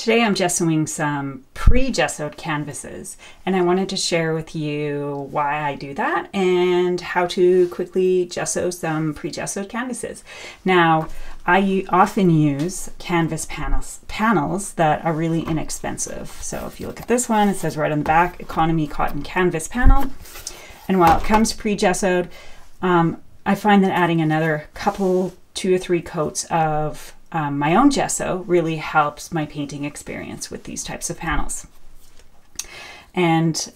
Today I'm gessoing some pre-gessoed canvases and I wanted to share with you why I do that and how to quickly gesso some pre-gessoed canvases. Now I often use canvas panels, panels that are really inexpensive. So if you look at this one, it says right on the back, economy cotton canvas panel. And while it comes pre-gessoed, um, I find that adding another couple, two or three coats of um, my own gesso really helps my painting experience with these types of panels. And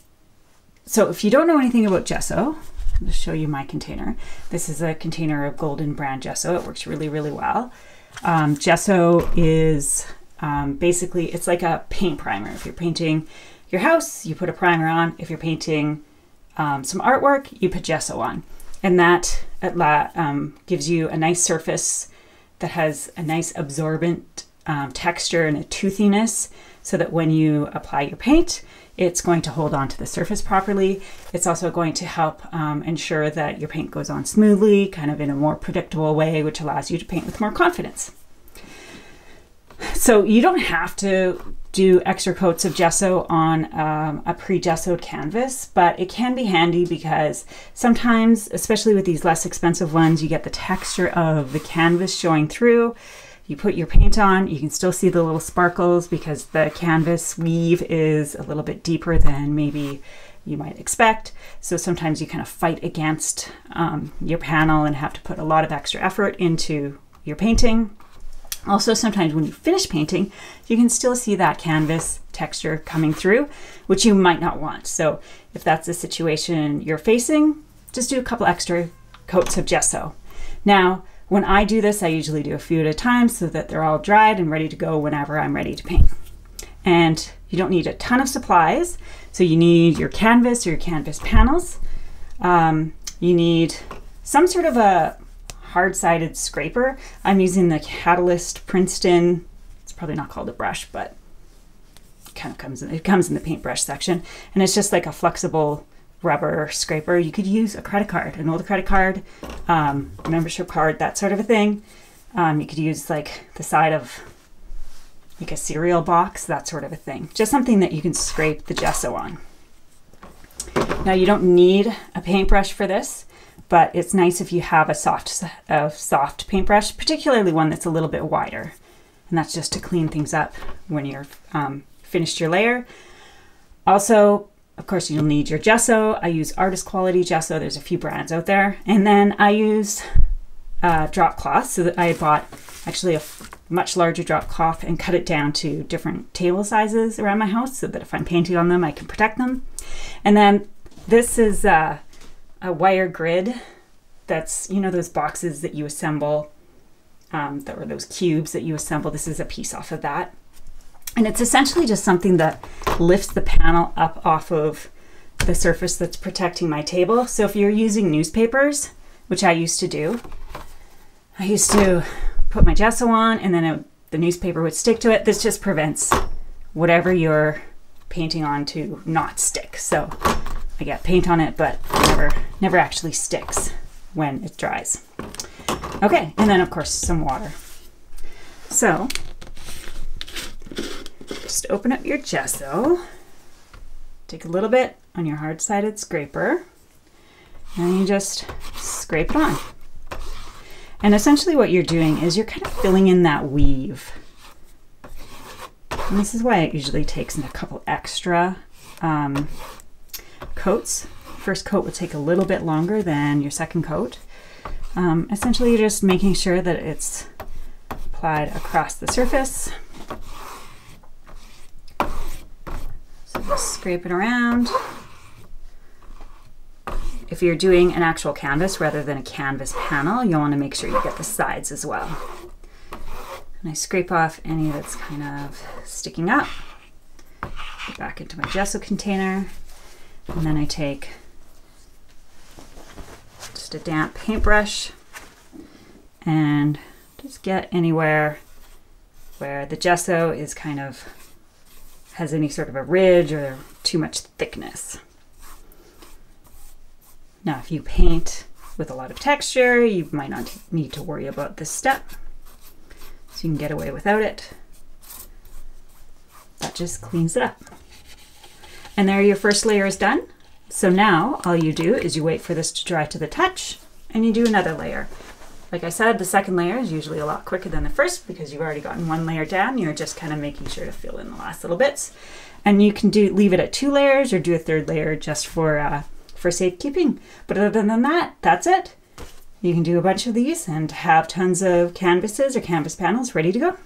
so if you don't know anything about gesso, I'll just show you my container. This is a container of golden brand gesso. It works really, really well. Um, gesso is um, basically, it's like a paint primer. If you're painting your house, you put a primer on. If you're painting um, some artwork, you put gesso on. And that um, gives you a nice surface that has a nice absorbent um, texture and a toothiness so that when you apply your paint, it's going to hold on to the surface properly. It's also going to help um, ensure that your paint goes on smoothly, kind of in a more predictable way, which allows you to paint with more confidence. So you don't have to do extra coats of gesso on um, a pre-gessoed canvas, but it can be handy because sometimes, especially with these less expensive ones, you get the texture of the canvas showing through. You put your paint on, you can still see the little sparkles because the canvas weave is a little bit deeper than maybe you might expect. So sometimes you kind of fight against um, your panel and have to put a lot of extra effort into your painting. Also, sometimes when you finish painting, you can still see that canvas texture coming through, which you might not want. So if that's the situation you're facing, just do a couple extra coats of gesso. Now, when I do this, I usually do a few at a time so that they're all dried and ready to go whenever I'm ready to paint. And you don't need a ton of supplies. So you need your canvas or your canvas panels. Um, you need some sort of a hard-sided scraper. I'm using the Catalyst Princeton. It's probably not called a brush, but it kind of comes in, it comes in the paintbrush section. And it's just like a flexible rubber scraper. You could use a credit card, an old credit card, um, membership card, that sort of a thing. Um, you could use like the side of like a cereal box, that sort of a thing. Just something that you can scrape the gesso on. Now you don't need a paintbrush for this but it's nice if you have a soft, a soft paintbrush, particularly one that's a little bit wider. And that's just to clean things up when you're um, finished your layer. Also, of course, you'll need your gesso. I use artist quality gesso. There's a few brands out there. And then I use uh, drop cloth. So that I bought actually a much larger drop cloth and cut it down to different table sizes around my house so that if I'm painting on them, I can protect them. And then this is uh, a wire grid that's, you know, those boxes that you assemble, um, that were those cubes that you assemble. This is a piece off of that. And it's essentially just something that lifts the panel up off of the surface that's protecting my table. So if you're using newspapers, which I used to do, I used to put my gesso on and then it, the newspaper would stick to it. This just prevents whatever you're painting on to not stick. So I get paint on it, but never, never actually sticks when it dries. Okay, and then of course some water. So, just open up your gesso, take a little bit on your hard-sided scraper, and you just scrape it on. And essentially what you're doing is you're kind of filling in that weave. And this is why it usually takes a couple extra um, coats. First coat would take a little bit longer than your second coat. Um, essentially, you're just making sure that it's applied across the surface. So just scrape it around. If you're doing an actual canvas rather than a canvas panel, you'll want to make sure you get the sides as well. And I scrape off any that's kind of sticking up. Get back into my gesso container. And then I take just a damp paintbrush and just get anywhere where the gesso is kind of has any sort of a ridge or too much thickness. Now, if you paint with a lot of texture, you might not need to worry about this step. So you can get away without it. that just cleans it up. And there your first layer is done. So now all you do is you wait for this to dry to the touch and you do another layer. Like I said, the second layer is usually a lot quicker than the first because you've already gotten one layer down. You're just kind of making sure to fill in the last little bits. And you can do leave it at two layers or do a third layer just for uh, for safekeeping. But other than that, that's it. You can do a bunch of these and have tons of canvases or canvas panels ready to go.